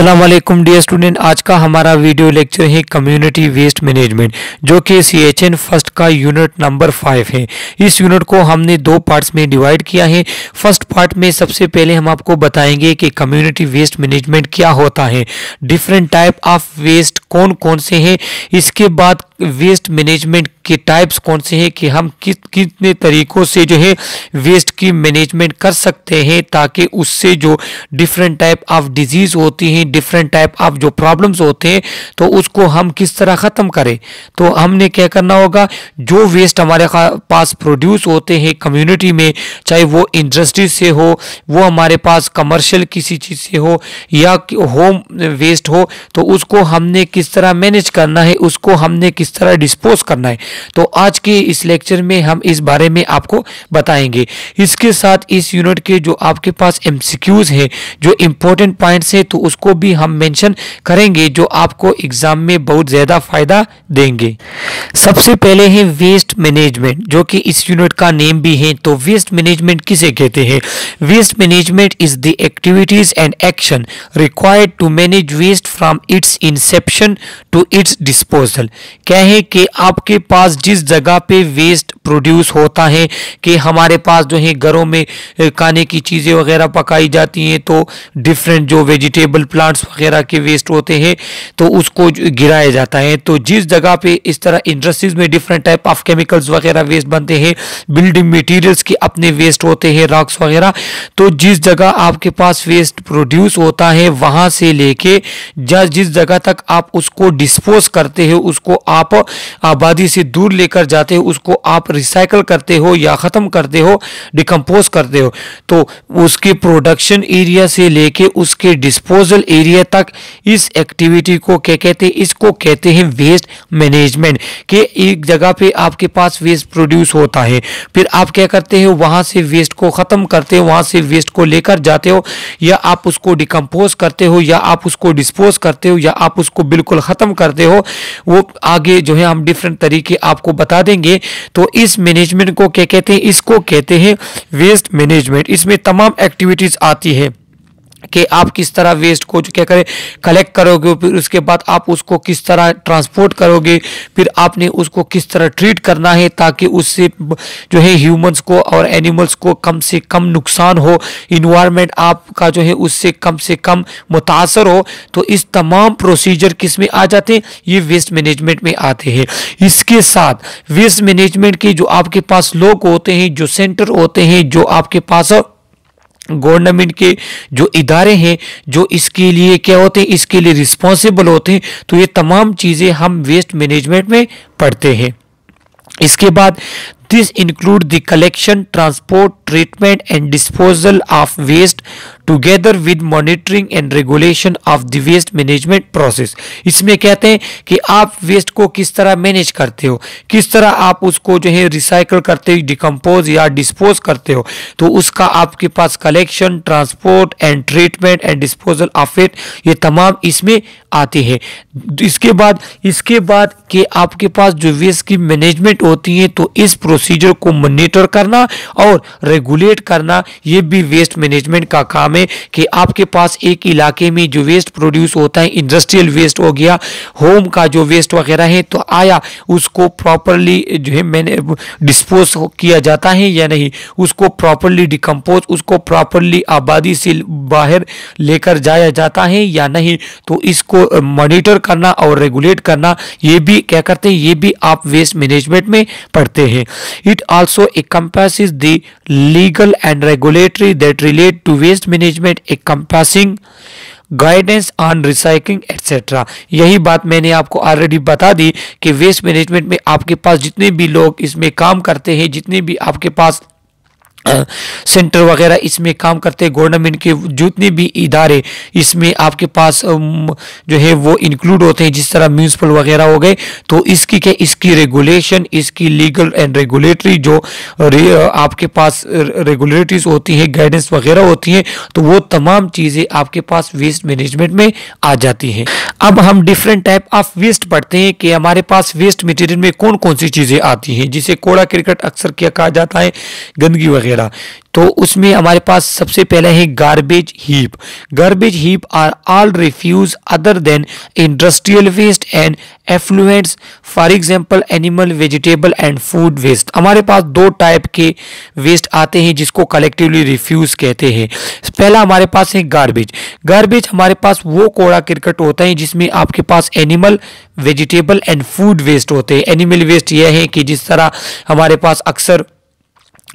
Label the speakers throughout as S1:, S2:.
S1: वालेकुम dear student आज का हमारा वीडियो लेक्चर है कम्युनिटी वेस्ट मैनेजमेंट जो कि सी एच एन फ़र्स्ट का यूनिट नंबर फाइव है। इस यूनिट को हमने दो पार्ट्स में डिवाइड किया है। फ़र्स्ट पार्ट में सबसे पहले हम आपको बताएँगे कि कम्युनिटी वेस्ट मैनेजमेंट क्या होता है। डिफरेंट टाइप ऑफ़ वेस्ट कौन कौन से हैं। इसके बाद वेस्ट मैनेजमेंट के टाइप्स कौन से हैं कि हम किस कितने तरीकों से जो है वेस्ट की मैनेजमेंट कर सकते हैं ताकि उससे जो डिफरेंट टाइप ऑफ़ डिज़ीज़ होती हैं डिफरेंट टाइप ऑफ़ जो प्रॉब्लम्स होते हैं तो उसको हम किस तरह ख़त्म करें? तो हमने क्या करना होगा? जो वेस्ट हमारे पास प्रोड्यूस होते हैं कम्युनिटी में, चाहे वो इंडस्ट्री से हो, वो हमारे पास कमर्शियल किसी चीज़ से हो, या होम वेस्ट हो तो उसको हमने किस तरह मैनेज करना है, उसको हमने किस तरह डिस्पोज करना है। तो आज के इस लेक्चर में हम इस बारे में आपको बताएँगे। इसके साथ इस यूनिट के जो आपके पास एम हैं, जो इम्पोर्टेंट पॉइंट्स हैं तो उसको भी हम मेंशन करेंगे, जो आपको एग्ज़ाम में बहुत ज़्यादा फ़ायदा देंगे। सबसे पहले है वेस्ट मैनेजमेंट जो कि इस यूनिट का नेम भी है। तो वेस्ट मैनेजमेंट किसे कहते हैं? Waste management is the activities and action required to manage waste from its inception to its disposal क्या है कि आपके पास जिस जगह पे वेस्ट प्रोड्यूस होता है, कि हमारे पास जो है घरों में खाने की चीज़ें वगैरह पकाई जाती हैं तो डिफरेंट जो वेजिटेबल प्लांट्स वगैरह के वेस्ट होते हैं तो उसको गिराया जाता है। तो जिस जगह पे इस तरह इंडस्ट्रीज़ में डिफरेंट टाइप ऑफ़ केमिकल्स वगैरह वेस्ट बनते हैं बिल्डिंग मटेरियल्स के अपने वेस्ट होते हैं रॉक्स वगैरह तो जिस जगह आपके पास वेस्ट प्रोड्यूस होता है, वहाँ से लेके जिस जगह तक आप उसको डिस्पोज करते हो, उसको आप आबादी से दूर लेकर जाते हो, उसको आप रिसाइकल करते हो या ख़त्म करते हो डिकम्पोज करते हो तो उसके प्रोडक्शन एरिया से लेके उसके डिस्पोजल एरिया तक इस एक्टिविटी को क्या कहते हैं, इसको कहते हैं वेस्ट मैनेजमेंट कि एक जगह पे आपके पास वेस्ट प्रोड्यूस होता है, फिर आप क्या करते हो, वहाँ से वेस्ट को ख़त्म करते हो, वहाँ से वेस्ट को लेकर जाते हो, या आप उसको डिकम्पोज करते हो, या आप उसको डिस्पोज करते हो, या आप उसको बिल्कुल ख़त्म करते हो, वो आगे जो है, हम डिफरेंट तरीके आपको बता देंगे। तो इस मैनेजमेंट को क्या कहते हैं? इसको कहते हैं वेस्ट मैनेजमेंट इसमें तमाम एक्टिविटीज़ आती है। कि आप किस तरह वेस्ट को क्या करें कलेक्ट करोगे, फिर उसके बाद आप उसको किस तरह ट्रांसपोर्ट करोगे, फिर आपने उसको किस तरह ट्रीट करना है ताकि उससे जो है ह्यूमंस को और एनिमल्स को कम से कम नुकसान हो इन्वायरमेंट आपका जो है उससे कम से कम मुतासर हो। तो इस तमाम प्रोसीजर किसमें आ जाते हैं? ये वेस्ट मैनेजमेंट में आते हैं। इसके साथ वेस्ट मैनेजमेंट के जो आपके पास लोग होते हैं, जो सेंटर होते हैं, जो आपके पास गवर्नमेंट के जो इदारे हैं, जो इसके लिए क्या होते हैं, इसके लिए रिस्पॉन्सिबल होते हैं तो ये तमाम चीज़ें हम वेस्ट मैनेजमेंट में पढ़ते हैं। इसके बाद this include the collection transport treatment and disposal of waste together with monitoring and regulation of the waste management process इसमें कहते हैं कि आप वेस्ट को किस तरह मैनेज करते हो, किस तरह आप उसको जो है रिसाइकल करते हो डिकम्पोज या डिस्पोज करते हो तो उसका आपके पास collection transport and treatment and disposal of it ये तमाम इसमें आते हैं। इसके बाद इसके बाद कि आपके पास जो वेस्ट की मैनेजमेंट होती है तो इस प्रोसीजर को मॉनिटर करना और रेगुलेट करना, ये भी वेस्ट मैनेजमेंट का काम है कि आपके पास एक इलाके में जो वेस्ट प्रोड्यूस होता है इंडस्ट्रियल वेस्ट हो गया होम का जो वेस्ट वगैरह है तो आया, उसको प्रॉपरली जो है मैंने डिस्पोज किया जाता है या नहीं? उसको प्रॉपरली डिकम्पोज उसको प्रॉपरली आबादी से बाहर लेकर जाया जाता है या नहीं? तो इसको मॉनिटर करना और रेगुलेट करना, ये भी क्या करते हैं? ये भी आप वेस्ट मैनेजमेंट में पढ़ते हैं। It also encompasses the legal and regulatory that relate to waste management encompassing guidance on recycling etcetera यही बात मैंने आपको ऑलरेडी बता दी कि वेस्ट मैनेजमेंट में आपके पास जितने भी लोग इसमें काम करते हैं जितने भी आपके पास सेंटर वगैरह इसमें काम करते हैं। गवर्नमेंट के जितने भी इदारे इसमें आपके पास जो है वो इंक्लूड होते हैं। जिस तरह म्यूनसिपल वगैरह हो गए तो इसकी क्या इसकी रेगुलेशन इसकी लीगल एंड रेगुलेटरी जो रे, आपके पास रेगुलेटरीज होती हैं गाइडेंस वगैरह होती हैं तो वो तमाम चीज़ें आपके पास वेस्ट मैनेजमेंट में आ जाती हैं। अब हम डिफरेंट टाइप ऑफ़ वेस्ट पढ़ते हैं कि हमारे पास वेस्ट मटेरियल में कौन कौन सी चीज़ें आती हैं। जिसे कोड़ा क्रिकेट अक्सर क्या कहा जाता है गंदगी वगैरह। वगैरह तो उसमें हमारे पास सबसे पहले है garbage heap garbage heap are all refuse other than industrial waste and effluents for example animal vegetable and food waste हमारे पास दो टाइप के वेस्ट आते हैं, जिसको कलेक्टिवली रिफ्यूज कहते हैं। पहला हमारे पास है गार्बेज गार्बेज हमारे पास वो कोड़ा क्रिकेट होता है, जिसमें आपके पास animal vegetable and food waste होते हैं। एनिमल वेस्ट यह है कि जिस तरह हमारे पास अक्सर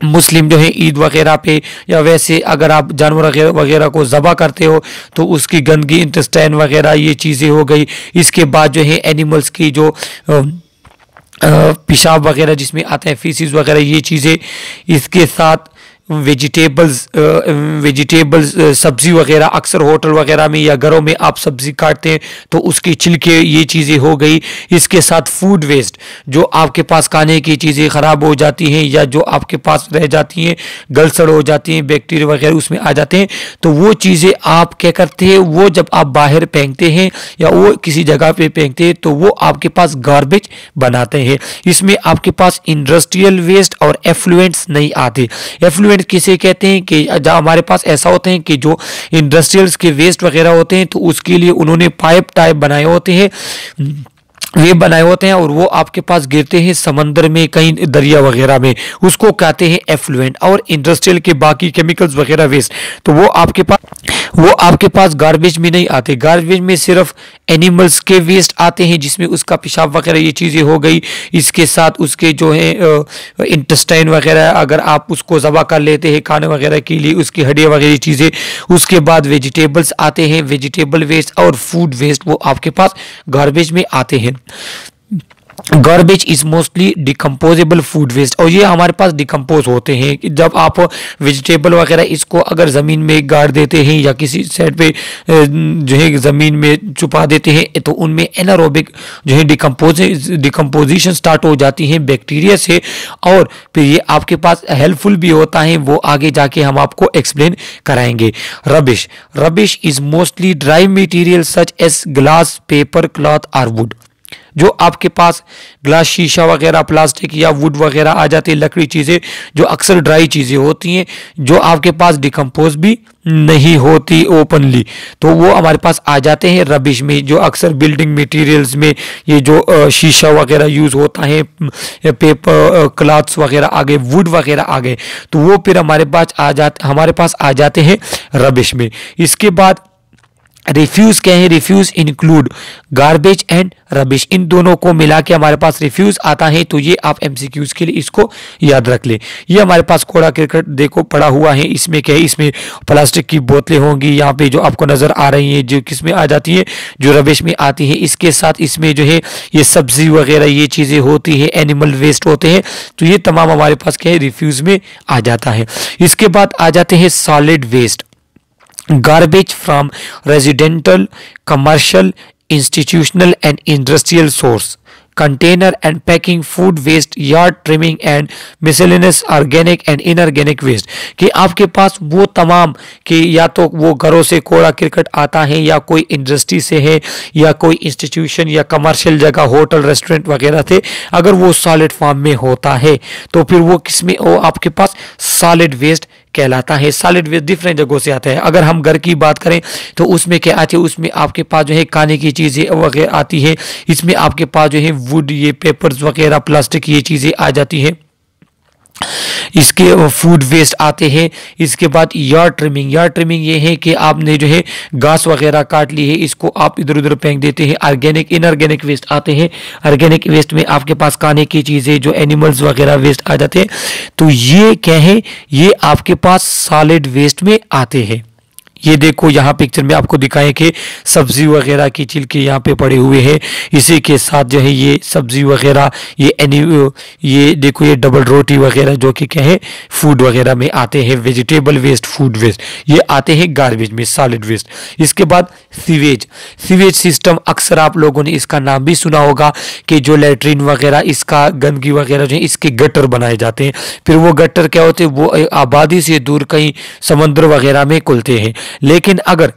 S1: मुस्लिम जो है, ईद वगैरह पे, या वैसे अगर आप जानवर वगैरह को ज़बा करते हो तो उसकी गंदगी, इंटेस्टाइन वगैरह, ये चीज़ें हो गई। इसके बाद जो है एनिमल्स की जो पेशाब वगैरह जिसमें आते हैं फीसिस वगैरह, ये चीज़ें, इसके साथ वेजिटेबल्स वेजिटेबल्स सब्ज़ी वगैरह, अक्सर होटल वगैरह में या घरों में आप सब्ज़ी काटते हैं तो उसके छिलके, ये चीज़ें हो गई। इसके साथ फ़ूड वेस्ट जो आपके पास खाने की चीज़ें ख़राब हो जाती हैं या जो आपके पास रह जाती हैं, गलसड़ हो जाती हैं, बैक्टीरिया वगैरह उसमें आ जाते हैं तो वो चीज़ें आप क्या करते हैं, वो जब आप बाहर फेंकते हैं या वो किसी जगह पर फेंकते हैं तो वो आपके पास गार्बेज बनाते हैं। इसमें आपके पास इंडस्ट्रियल वेस्ट और एफ्लुएंट्स नहीं आते। एफ्लुएंट इक्विपमेंट किसे कहते हैं कि जहाँ हमारे पास ऐसा होते हैं कि जो इंडस्ट्रियल्स के वेस्ट वगैरह होते हैं तो उसके लिए उन्होंने पाइप टाइप बनाए होते हैं। वे बनाए होते हैं और वो आपके पास गिरते हैं समंदर में, कहीं दरिया वगैरह में। उसको कहते हैं एफ्लुएंट और इंडस्ट्रियल के बाकी केमिकल्स वगैरह वेस्ट तो वो आपके पास वो आपके पास गार्बेज में नहीं आते। गार्बेज में सिर्फ़ एनिमल्स के वेस्ट आते हैं, जिसमें उसका पेशाब वगैरह ये चीज़ें हो गई। इसके साथ उसके जो है इंटेस्टाइन वगैरह, अगर आप उसको ज़बा कर लेते हैं खाने वगैरह के लिए, उसकी हड्डियाँ वगैरह चीज़ें, उसके बाद वेजिटेबल्स आते हैं। वेजिटेबल वेस्ट और फ़ूड वेस्ट वो आपके पास गार्बेज में आते हैं। Garbage is mostly decomposable food waste और ये हमारे पास डिकम्पोज होते हैं जब आप वेजिटेबल वगैरह इसको अगर ज़मीन में गाड़ देते हैं या किसी साइड पे जो है ज़मीन में छुपा देते हैं तो उनमें एनारोबिक जो है डिकम्पोज डिकम्पोजिशन स्टार्ट हो जाती है बैक्टीरिया से। और फिर ये आपके पास हेल्पफुल भी होता है, वो आगे जाके हम आपको एक्सप्लेन कराएँगे। Rubbish rubbish is mostly dry material such as glass paper cloth or wood जो आपके पास ग्लास शीशा वगैरह प्लास्टिक या वुड वगैरह आ जाती है, लकड़ी चीज़ें, जो अक्सर ड्राई चीज़ें होती हैं, जो आपके पास डिकम्पोज भी नहीं होती ओपनली तो वो हमारे पास आ जाते हैं रबिश में, जो अक्सर बिल्डिंग मटेरियल्स में ये जो शीशा वगैरह यूज़ होता है पेपर क्लाथ्स वगैरह आ गए वुड वगैरह आ गए तो वो फिर हमारे पास आ जाते, हमारे पास आ जाते हैं रबिश में। इसके बाद रिफ्यूज क्या है refuse include garbage and rubbish इन दोनों को मिला के हमारे पास रिफ्यूज आता है तो ये आप एमसीक्यूज के लिए इसको याद रख ले। ये हमारे पास कोड़ा क्रिकेट देखो पड़ा हुआ है, इसमें क्या है, इसमें प्लास्टिक की बोतलें होंगी, यहाँ पे जो आपको नज़र आ रही है, जो किसमें आ जाती है, जो रबिश में आती है, इसके साथ इसमें जो है, ये सब्ज़ी वगैरह, ये चीज़ें होती है एनिमल वेस्ट होते हैं तो ये तमाम हमारे पास क्या है रिफ्यूज में आ जाता है। इसके बाद आ जाते हैं solid waste garbage from residential, commercial, institutional and industrial source container and packing food waste yard trimming and miscellaneous organic and inorganic waste कि आपके पास वो तमाम कि या तो वो घरों से कूड़ा क्रिकेट आता है या कोई इंडस्ट्री से है या कोई इंस्टीट्यूशन या कमर्शियल जगह होटल रेस्टोरेंट वगैरह थे अगर वो सॉलिड फॉर्म में होता है तो फिर वो किसमें वो आपके पास सॉलिड वेस्ट कहलाता है। सॉलिड वेस्ट डिफरेंट जगहों से आता है। अगर हम घर की बात करें तो उसमें क्या आती है? उसमें आपके पास जो है खाने की चीज़ें वगैरह आती है। इसमें आपके पास जो है वुड ये पेपर्स वगैरह प्लास्टिक ये चीज़ें आ जाती है। इसके फ़ूड वेस्ट आते हैं। इसके बाद यार ट्रिमिंग यार ट्रिमिंग ये है कि आपने जो है घास वगैरह काट ली है, इसको आप इधर उधर फेंक देते हैं। ऑर्गेनिक इनऑर्गेनिक वेस्ट आते हैं। ऑर्गेनिक वेस्ट में आपके पास खाने की चीज़ें, जो एनिमल्स वगैरह वेस्ट आ जाते हैं। तो ये क्या है? ये आपके पास सॉलिड वेस्ट में आते हैं। ये देखो, यहाँ पिक्चर में आपको दिखाएँ कि सब्ज़ी वगैरह की छिलके यहाँ पे पड़े हुए हैं। इसी के साथ जो है ये सब्ज़ी वगैरह, ये एनी ये देखो, ये डबल रोटी वगैरह जो कि क्या है फ़ूड वगैरह में आते हैं। वेजिटेबल वेस्ट फ़ूड वेस्ट ये आते हैं गार्बेज में सॉलिड वेस्ट इसके बाद सीवेज सीवेज सिस्टम अक्सर आप लोगों ने इसका नाम भी सुना होगा कि जो लेटरिन वगैरह, इसका गंदगी वगैरह जो है, इसके गटर बनाए जाते हैं। फिर वो गटर क्या होते हैं? वो आबादी से दूर कहीं समंदर वगैरह में खुलते हैं। लेकिन अगर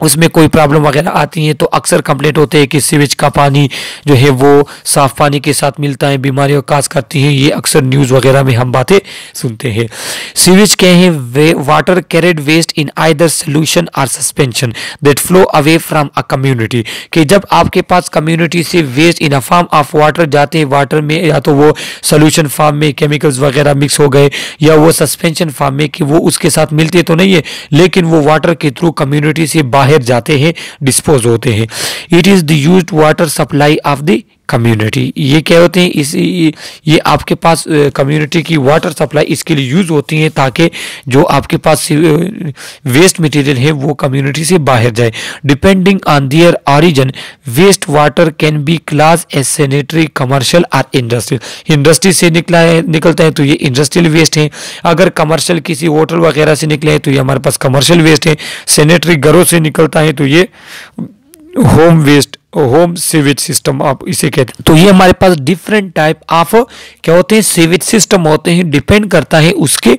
S1: उसमें कोई प्रॉब्लम वगैरह आती है तो अक्सर कंप्लेंट होते हैं कि सीवेज का पानी जो है वो साफ़ पानी के साथ मिलता है, बीमारियों काज करती है, ये अक्सर न्यूज़ वगैरह में हम बातें सुनते हैं। सीवेज क्या है water carried waste in either solution or suspension that flow away from a community कि जब आपके पास कम्युनिटी से waste in a form of water जाते हैं वाटर में, या तो वो सोल्यूशन फॉर्म में केमिकल्स वगैरह मिक्स हो गए, या वो सस्पेंशन फॉर्म में कि वो उसके साथ मिलते तो नहीं है, लेकिन वो वाटर के थ्रू कम्युनिटी से बाहर बाहर जाते हैं डिस्पोज होते हैं। It is the use water supply of the community ये क्या होते हैं? इस, ये आपके पास कम्युनिटी की वाटर सप्लाई इसके लिए यूज़ होती है ताकि जो आपके पास वेस्ट मटेरियल है, वो कम्युनिटी से बाहर जाए। Depending on their origin waste water can be class as sanitary commercial और इंडस्ट्रियल इंडस्ट्री से निकला है, निकलता है तो ये इंडस्ट्रियल वेस्ट है। अगर कमर्शियल किसी होटल वगैरह से निकले हैं तो ये हमारे पास कमर्शियल वेस्ट है। सैनिटरी घरों से निकलता है तो ये home waste home sewage system आप इसे कहते हैं। तो ये हमारे पास डिफरेंट टाइप ऑफ़ क्या होते हैं सीवेज सिस्टम होते हैं डिपेंड करता है उसके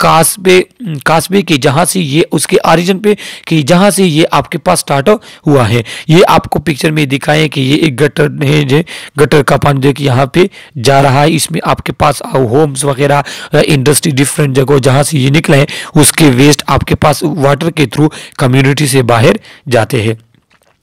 S1: कास्बे कास्बे की जहाँ से ये, उसके ऑरिजिन पे कि जहाँ से ये आपके पास स्टार्ट हुआ है। ये आपको पिक्चर में दिखाएँ कि ये एक गटर है जो गटर का पानी जो कि यहाँ पे जा रहा है, इसमें आपके पास होम्स वगैरह इंडस्ट्री डिफरेंट जगह जहाँ से ये निकले हैं, उसके वेस्ट आपके पास वाटर के थ्रू कम्युनिटी से बाहर जाते हैं।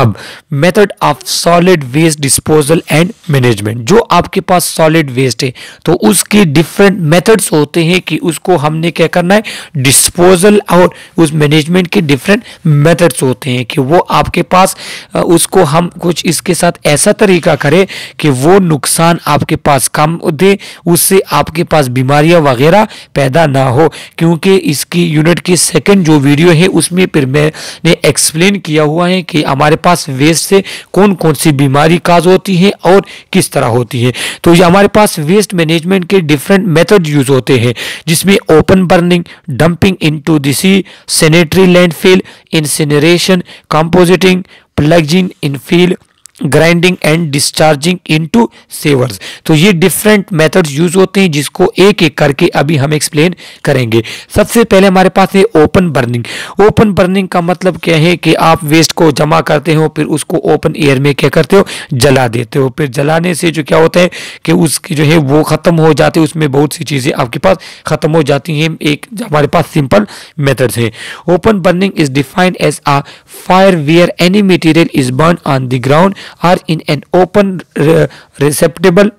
S1: अब method of solid waste disposal and management जो आपके पास सॉलिड वेस्ट है तो उसके डिफरेंट मेथड्स होते हैं कि उसको हमने क्या करना है? डिस्पोजल और उस मैनेजमेंट के डिफरेंट मेथड्स होते हैं कि वो आपके पास उसको हम कुछ इसके साथ ऐसा तरीका करें कि वो नुकसान आपके पास कम दे, उससे आपके पास बीमारियाँ वगैरह पैदा ना हो। क्योंकि इसकी यूनिट की सेकंड जो वीडियो है, उसमें फिर मैंने एक्सप्लेन किया हुआ है कि हमारे पास वेस्ट से कौन कौन सी बीमारी काज होती है और किस तरह होती है। तो ये हमारे पास वेस्ट मैनेजमेंट के डिफरेंट मेथड यूज़ होते हैं, जिसमें open burning dumping into the sea sanitary landfill incineration composting ploughing in field grinding and discharging into sewers तो ये डिफरेंट मेथड्स यूज़ होते हैं जिसको एक एक करके अभी हम एक्सप्लेन करेंगे। सबसे पहले हमारे पास है ओपन बर्निंग ओपन बर्निंग का मतलब क्या है कि आप वेस्ट को जमा करते हो, फिर उसको ओपन एयर में क्या करते हो? जला देते हो। फिर जलाने से जो क्या होता है कि उसकी जो है वो ख़त्म हो जाते हैं। उसमें बहुत सी चीज़ें आपके पास ख़त्म हो जाती हैं। एक हमारे पास सिंपल मेथड्स है। Open burning is defined as a fire where any material is burn on the ground are in an open re receptacle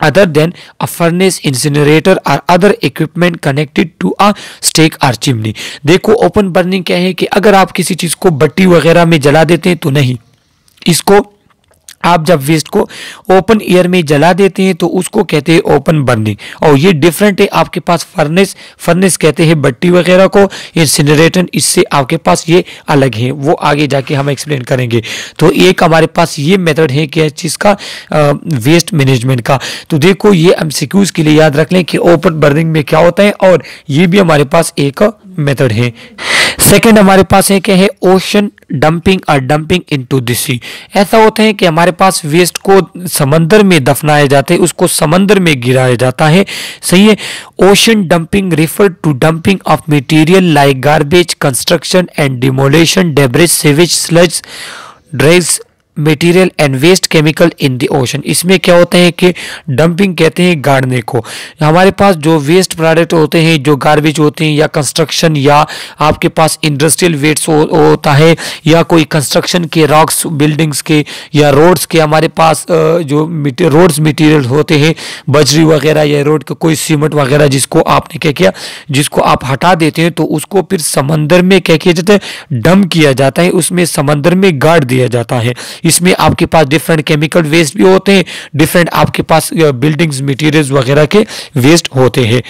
S1: other than a furnace incinerator or other equipment connected to a stake or chimney देखो open burning क्या है कि अगर आप किसी चीज़ को बट्टी वगैरह में जला देते हैं तो नहीं इसको आप जब वेस्ट को ओपन एयर में जला देते हैं तो उसको कहते हैं ओपन बर्निंग और ये डिफरेंट है, आपके पास फर्नेस फर्नेस कहते हैं बट्टी वगैरह को इंसिनरेटर इससे आपके पास ये अलग है, वो आगे जाके हम एक्सप्लेन करेंगे. तो एक हमारे पास ये मेथड है क्या चीज़ का वेस्ट मैनेजमेंट का. तो देखो, ये एम के लिए याद रख लें कि ओपन बर्निंग में क्या होता है, और ये भी हमारे पास एक मेथड है. सेकेंड हमारे पास है क्या है ओशन डंपिंग और डंपिंग इनटू द सी ऐसा होता है कि हमारे पास वेस्ट को समंदर में दफनाया जाते हैं, उसको समंदर में गिराया जाता है। सही है? Ocean dumping refer to dumping of material like garbage construction and demolition debris sewage sludge dredged material and waste chemical in the ocean इसमें क्या होता है कि डंपिंग कहते हैं गाड़ने को। हमारे पास जो वेस्ट प्रोडक्ट होते हैं जो गार्बेज होते हैं या कंस्ट्रक्शन या आपके पास इंडस्ट्रियल वेस्ट हो, होता है या कोई कंस्ट्रक्शन के रॉक्स बिल्डिंग्स के या रोड्स के हमारे पास जो रोड्स मटेरियल होते हैं बजरी वगैरह या रोड का कोई सीमेंट वगैरह जिसको आपने क्या किया जिसको आप हटा देते हैं तो उसको फिर समंदर में क्या किया जाता है? डम किया जाता है उसमें समंदर में गाड़ दिया जाता है। इसमें आपके पास डिफरेंट केमिकल वेस्ट भी होते हैं डिफरेंट आपके पास बिल्डिंग्स मटेरियल्स वगैरह के वेस्ट होते हैं।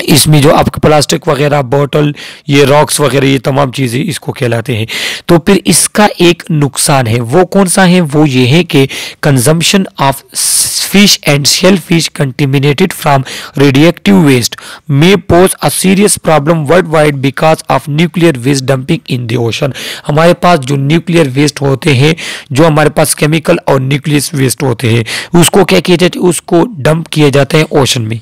S1: इसमें जो आपके प्लास्टिक वगैरह, बोतल, ये रॉक्स वगैरह, ये तमाम चीज़ें इसको कहलाते हैं। तो फिर इसका एक नुकसान है। वो कौन सा है? वो ये है कि consumption of fish and shellfish contaminated from radioactive waste may pose a serious problem worldwide because of nuclear waste dumping in the ocean. हमारे पास जो न्यूक्लियर वेस्ट होते हैं, जो हमारे पास केमिकल और न्यूक्लियस वेस्ट होते हैं, उसको क्या किया जाता है? उसको डंप किया जाता है ओशन में।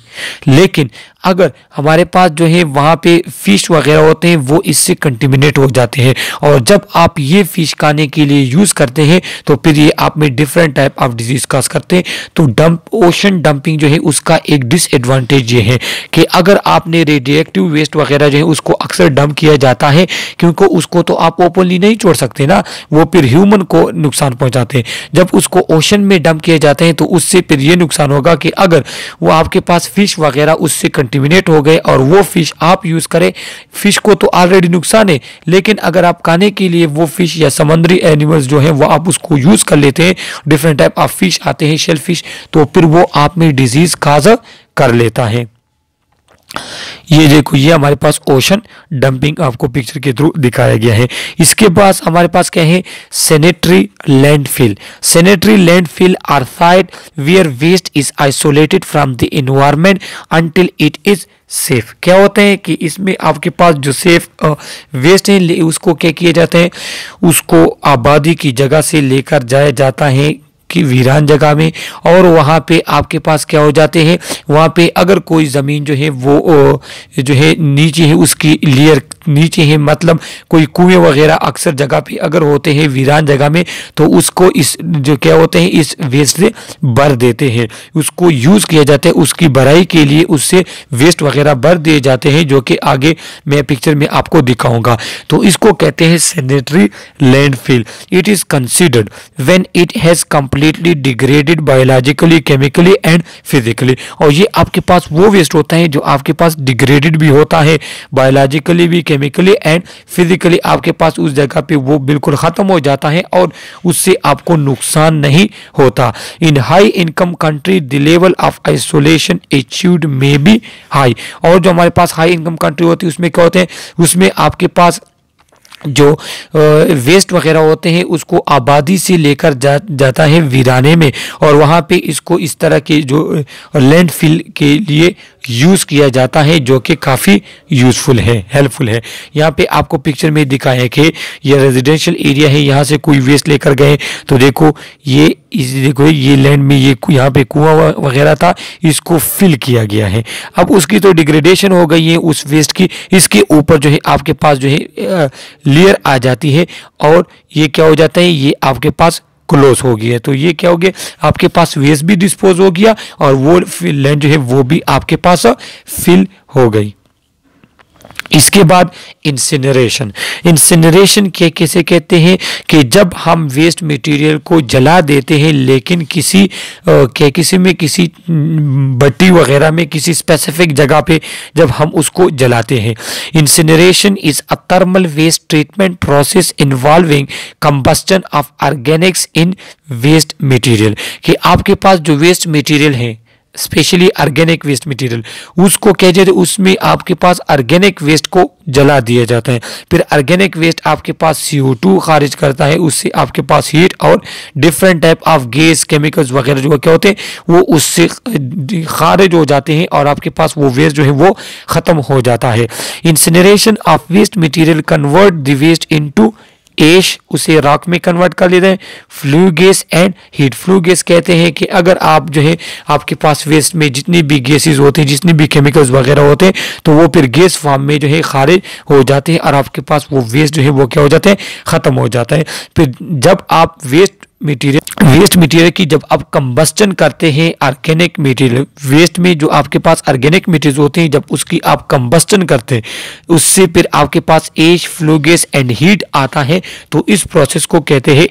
S1: लेकिन अगर हमारे पास जो है वहाँ पे फ़िश वगैरह होते हैं, वो इससे कंटिमिनेट हो जाते हैं। और जब आप ये फ़िश खाने के लिए यूज़ करते हैं तो फिर ये आप में different type of disease cause करते हैं। तो डंप ओशन डंपिंग जो है, उसका एक डिसएडवांटेज ये है कि अगर आपने रेडिएक्टिव वेस्ट वगैरह जो है, उसको अक्सर डंप किया जाता है, क्योंकि उसको तो आप ओपनली नहीं छोड़ सकते ना, वो फिर ह्यूमन को नुकसान पहुँचाते हैं। जब उसको ओशन में डंप किए जाते हैं तो उससे फिर ये नुकसान होगा कि अगर वो आपके पास फ़िश वगैरह उससे कंटिमिनेट हो गए और वो फ़िश आप यूज़ करें। फ़िश को तो ऑलरेडी नुकसान है, लेकिन अगर आप खाने के लिए वो फ़िश या समुद्री एनिमल्स जो है, वो आप उसको यूज़ कर लेते हैं। डिफरेंट टाइप ऑफ़ फ़िश आते हैं शेल फ़िश तो फिर वो आप में डिज़ीज़ काज कर लेता है। ये देखो, ये हमारे पास ओशन डंपिंग आपको पिक्चर के थ्रू दिखाया गया है। इसके पास हमारे पास क्या है? Sanitary landfill sanitary landfill are site where waste is isolated from the environment until it is safe क्या होता है कि इसमें आपके पास जो सेफ़ वेस्ट है, उसको क्या किया जाता है? उसको आबादी की जगह से लेकर जाया जाता है की वीरान जगह में, और वहाँ पे आपके पास क्या हो जाते हैं? वहाँ पे अगर कोई ज़मीन जो है, वो जो है नीचे है, उसकी लेयर नीचे है मतलब कोई कुएँ वगैरह अक्सर जगह पे अगर होते हैं वीरान जगह में तो उसको इस, जो क्या होते हैं, इस वेस्ट से भर देते हैं। उसको यूज़ किया जाता है, उसकी भराई के लिए उससे वेस्ट वगैरह भर दिए जाते हैं, जो कि आगे मैं पिक्चर में आपको दिखाऊँगा। तो इसको कहते हैं sanitary landfill it is considered when it has completely degraded biologically chemically and physically और ये आपके पास वो वेस्ट होता है जो आपके पास डिग्रेडेड भी होता है बायोलॉजिकली भी केमिकली एंड फिजिकली आपके पास उस जगह पे वो बिल्कुल ख़त्म हो जाता है और उससे आपको नुकसान नहीं होता। In high income country the level of isolation achieved may be high और जो हमारे पास हाई इनकम कंट्री होती है, उसमें क्या होते हैं? उसमें आपके पास जो वेस्ट वगैरह होते हैं, उसको आबादी से लेकर जा, जाता है वीराने में। और वहाँ पे इसको इस तरह के जो लैंडफिल के लिए यूज़ किया जाता है जो कि काफ़ी यूज़फुल है हेल्पफुल है। यहाँ पे आपको पिक्चर में दिखाया कि ये रेजिडेंशियल एरिया है, यहाँ से कोई वेस्ट लेकर गए। तो देखो, ये इस देखो, ये लैंड में ये यहाँ पे कुआँ वगैरह था, इसको फिल किया गया है। अब उसकी तो डिग्रेडेशन हो गई है, उस वेस्ट की, इसके ऊपर जो है आपके पास जो है लेयर आ जाती है और ये क्या हो जाता है, ये आपके पास क्लोज हो गई है। तो ये क्या हो गया? आपके पास वेस्ट भी डिस्पोज हो गया और वो लैंड जो है वो भी आपके पास फिल हो गई। इसके बाद इंसिनरेशन इंसिनरेशन के कैसे कहते हैं? कि जब हम वेस्ट मटेरियल को जला देते हैं, लेकिन किसी के किसी में किसी बट्टी वगैरह में किसी स्पेसिफिक जगह पे जब हम उसको जलाते हैं। Incineration is a thermal waste treatment process involving combustion of organics in waste material कि आपके पास जो वेस्ट मटेरियल है स्पेशली ऑर्गेनिक वेस्ट मटेरियल उसको कह जाते उसमें आपके पास ऑर्गेनिक वेस्ट को जला दिया जाता है। फिर ऑर्गेनिक वेस्ट आपके पास सी खारिज करता है, उससे आपके पास हीट और different type of gas chemicals वगैरह जो क्या होते हैं, वो उससे खारिज हो जाते हैं और आपके पास वो वेस्ट जो है वो ख़त्म हो जाता है। Incineration of waste material convert the waste into ash उसे रॉक में कन्वर्ट कर लेते हैं। Flue gas and heat flue gas कहते हैं कि अगर आप जो है, आपके पास वेस्ट में जितनी भी गैसेज होते हैं, जितनी भी केमिकल्स वगैरह होते हैं तो वो फिर गैस फॉर्म में जो है खारिज हो जाते हैं और आपके पास वो वेस्ट जो है वो क्या हो जाते हैं? ख़त्म हो जाता है। फिर जब आप वेस्ट मटेरियल वेस्ट मटेरियल की जब आप कंबस्टन करते हैं ऑर्गेनिक मटेरियल वेस्ट में जो आपके पास ऑर्गेनिक मटेरियल होते हैं, जब उसकी आप कंबस्टन करते हैं, उससे फिर आपके पास ash flue gas and heat आता है तो इस प्रोसेस को कहते हैं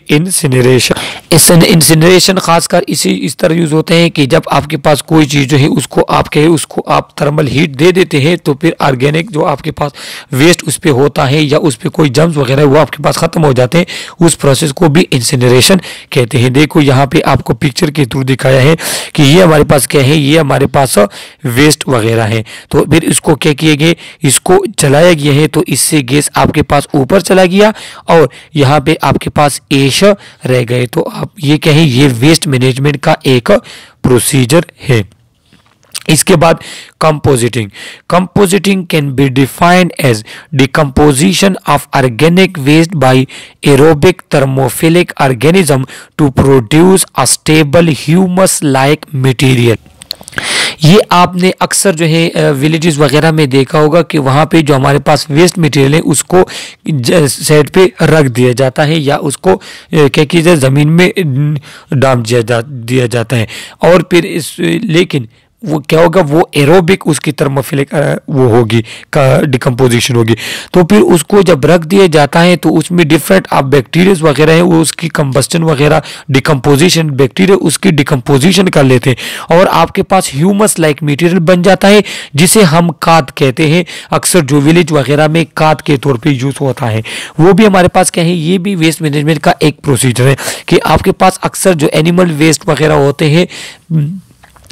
S1: इंसिनरेशन इंसिनरेशन खासकर इसी, इस तरह यूज़ होते हैं कि जब आपके पास कोई चीज़ जो है, उसको आप कहे उसको आप थर्मल हीट दे देते हैं तो फिर ऑर्गेनिक जो आपके पास वेस्ट उस पर होता है या उस पर कोई जम्स वगैरह, वो आपके पास ख़त्म हो जाते हैं। उस प्रोसेस को भी इंसिनरेशन कहते हैं। देखो, यहाँ पे आपको पिक्चर के थ्रू दिखाया है कि ये हमारे पास क्या है, ये हमारे पास वेस्ट वगैरह है। तो फिर इसको क्या किए गए इसको चलाया गया है तो इससे गैस आपके पास ऊपर चला गया और यहाँ पे आपके पास एश रह गए। तो आप ये कहें, ये वेस्ट मैनेजमेंट का एक प्रोसीजर है। इसके बाद composting composting can be defined as decomposition of organic waste by aerobic thermophilic organism to produce a stable humus like material ये आपने अक्सर जो है विलेजेस वगैरह में देखा होगा कि वहाँ पे जो हमारे पास वेस्ट मटेरियल है, उसको साइड पे रख दिया जाता है या उसको क्या किया जाए ज़मीन में डाल दिया जा, दिया जाता है। और फिर इस, लेकिन वो क्या होगा, वो एरोबिक उसकी थर्मोफिलिक वो होगी, का डिकम्पोजिशन होगी। तो फिर उसको जब रख दिया जाता है तो उसमें डिफरेंट आप बैक्टीरियाज वगैरह हैं, वो उसकी कंबस्टन वगैरह डिकम्पोजिशन बैक्टीरिया उसकी डिकम्पोजिशन कर लेते हैं। और आपके पास ह्यूमस लाइक मटेरियल बन जाता है, जिसे हम काद कहते हैं। अक्सर जो विलेज वगैरह में काद के तौर पर यूज़ होता है। वो भी हमारे पास क्या है, ये भी वेस्ट मैनेजमेंट का एक प्रोसीजर है, कि आपके पास अक्सर जो एनिमल वेस्ट वगैरह होते हैं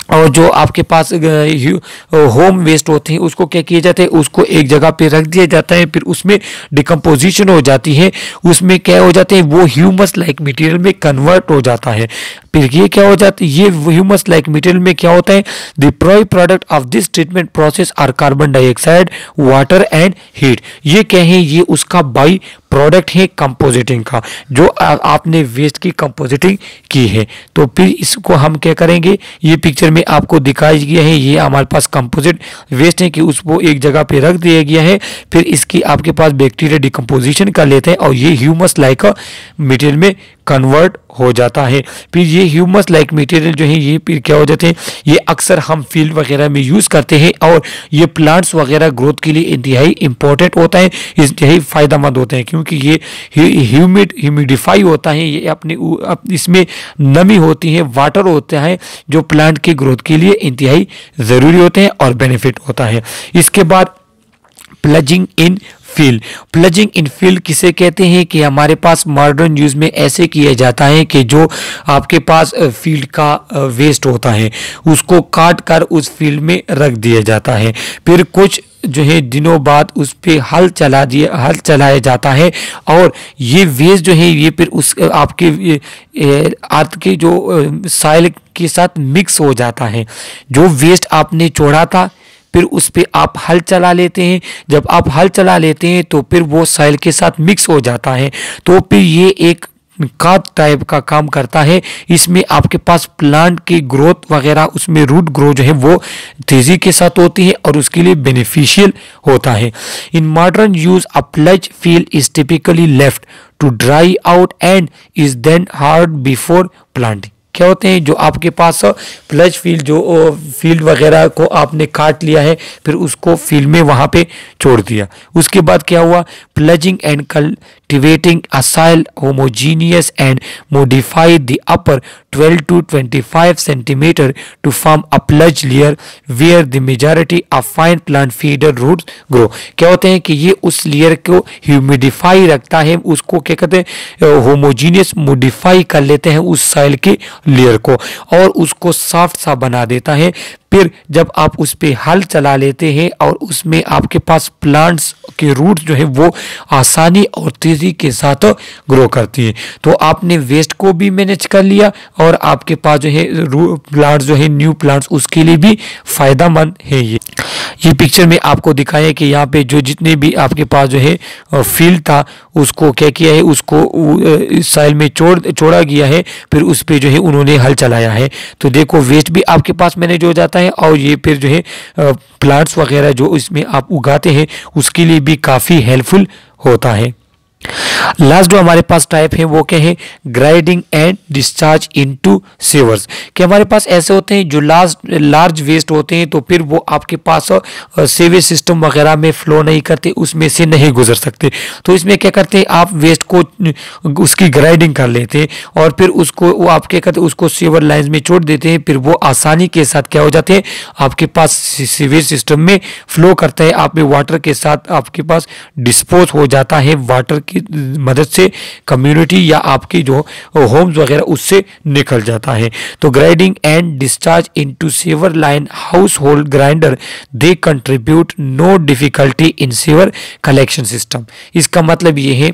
S1: और जो आपके पास होम वेस्ट होते हैं उसको क्या किया जाता है? उसको एक जगह पे रख दिया जाता है फिर उसमें डिकम्पोजिशन हो जाती है। उसमें क्या हो जाते हैं? वो ह्यूमस लाइक मटेरियल में कन्वर्ट हो जाता है। फिर ये क्या हो जाता है? ये ह्यूमस लाइक मटेरियल में क्या होता है? The प्रोई product of this treatment process are carbon dioxide water and heat ये क्या है? ये उसका बाई प्रोडक्ट है कंपोजिटिंग का जो आ, आपने वेस्ट की कंपोजिटिंग की है। तो फिर इसको हम क्या करेंगे? ये पिक्चर में आपको दिखाई गया है, ये हमारे पास कंपोजिट वेस्ट है कि उसको एक जगह पे रख दिया गया है, फिर इसकी आपके पास बैक्टीरिया डिकम्पोजिशन कर लेते हैं और ये ह्यूमस लाइक मटेरियल में कन्वर्ट हो जाता है। फिर ये ह्यूमस लाइक मटेरियल जो है, ये फिर क्या हो जाते हैं? ये अक्सर हम फ़ील्ड वगैरह में यूज़ करते हैं और ये प्लांट्स वगैरह ग्रोथ के लिए इंतहाई इंपॉर्टेंट होता है, इंतहाई फ़ायदेमंद होते हैं, क्योंकि ये ह्यूमिड ह्यूमिडिफाई होता है, ये अपने इसमें नमी होती है वाटर होता है, जो प्लांट की ग्रोथ के लिए इंतहाई ज़रूरी होते हैं और बेनिफिट होता है। इसके बाद puddling in field puddling in field किसे कहते हैं कि हमारे पास मॉडर्न यूज़ में ऐसे किया जाता है कि जो आपके पास फ़ील्ड का वेस्ट होता है, उसको काट कर उस फ़ील्ड में रख दिया जाता है। फिर कुछ जो है दिनों बाद उस पर हल चला दिया, हल चलाया जाता है और ये वेस्ट जो है, ये फिर उस आपके अर्थ के जो साइल के साथ मिक्स हो जाता है। जो वेस्ट आपने छोड़ा था फिर उस पर आप हल चला लेते हैं। जब आप हल चला लेते हैं तो फिर वो साइल के साथ मिक्स हो जाता है। तो फिर ये एक खाद टाइप का काम करता है। इसमें आपके पास प्लांट की ग्रोथ वगैरह, उसमें रूट ग्रो जो है, वो तेज़ी के साथ होती है और उसके लिए बेनिफिशियल होता है। In modern use a plunge field is typically left to dry out and is then hard before planting क्या होते हैं, जो आपके पास प्लज फ़ील्ड, जो फ़ील्ड वगैरह को आपने काट लिया है, फिर उसको फ़ील्ड में वहाँ पे छोड़ दिया। उसके बाद क्या हुआ? Ploughing and cultivating a soil homogeneous and modify the upper 12 to 25 centimeter to form a plug layer where the majority of fine plant feeder roots grow. क्या होते हैं कि ये उस लेयर को ह्यूमिडिफाई रखता है, उसको क्या कहते हैं होमोजीनियस मोडिफाई कर लेते हैं उस साइल के लेयर को और उसको सॉफ्ट सा बना देता है। फिर जब आप उस पर हल चला लेते हैं और उसमें आपके पास प्लांट्स के रूट जो है वो आसानी और तेज़ी के साथ ग्रो करती है। तो आपने वेस्ट को भी मैनेज कर लिया और आपके पास जो है प्लांट्स जो है न्यू प्लांट्स उसके लिए भी फ़ायदेमंद है ये। ये पिक्चर में आपको दिखाया कि यहाँ पे जो जितने भी आपके पास जो है फ़ील्ड था, उसको क्या किया है, उसको साइल में छोड़, छोड़ा गया है, फिर उस पर जो है उन्होंने हल चलाया है। तो देखो वेस्ट भी आपके पास मैनेज हो जाता है और ये फिर जो है प्लांट्स वगैरह जो इसमें आप उगाते हैं, उसके लिए भी काफ़ी हेल्पफुल होता है। लास्ट जो हमारे पास टाइप है, वो क्या है? Grinding and discharge into sewers कि हमारे पास ऐसे होते हैं, जो लास्ट लार्ज वेस्ट होते हैं तो फिर वो आपके पास सेवेज सिस्टम वगैरह में फ्लो नहीं करते, उसमें से नहीं गुजर सकते। तो इसमें क्या करते हैं, आप वेस्ट को उसकी ग्राइडिंग कर लेते हैं और फिर उसको, वो आप क्या करते उसको सेवर लाइन में छोड़ देते हैं, फिर वो आसानी के साथ क्या हो जाते हैं, आपके पास सीवेज सिस्टम में फ्लो करता है, आप में वाटर के साथ आपके पास डिस्पोज हो जाता है वाटर की मदद से कम्युनिटी या आपकी जो होम्स वगैरह उससे निकल जाता है। तो grinding and discharge into sewer line household grinder they contribute no difficulty in sewer collection system इसका मतलब ये है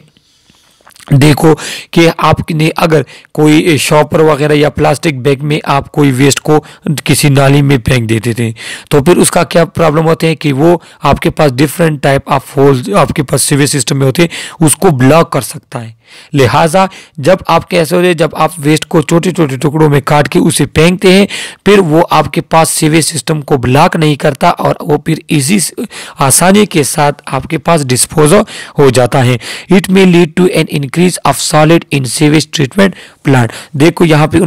S1: देखो कि आपने अगर कोई शॉपर वगैरह या प्लास्टिक बैग में आप कोई वेस्ट को किसी नाली में फेंक देते थे तो फिर उसका क्या प्रॉब्लम होते हैं कि वो आपके पास डिफरेंट टाइप ऑफ़ होल्स आपके पास सिवेज सिस्टम में होते हैं, उसको ब्लॉक कर सकता है। लिहाजा जब आप कैसे होते जब आप वेस्ट को छोटे छोटे टुकड़ों में काट के उसे फेंकते हैं, फिर वो आपके पास सीवेज सिस्टम को ब्लॉक नहीं करता और वो फिर इजी आसानी के साथ आपके पास डिस्पोज हो जाता है। It may lead to an increase of solid in sewage treatment plant देखो यहाँ पे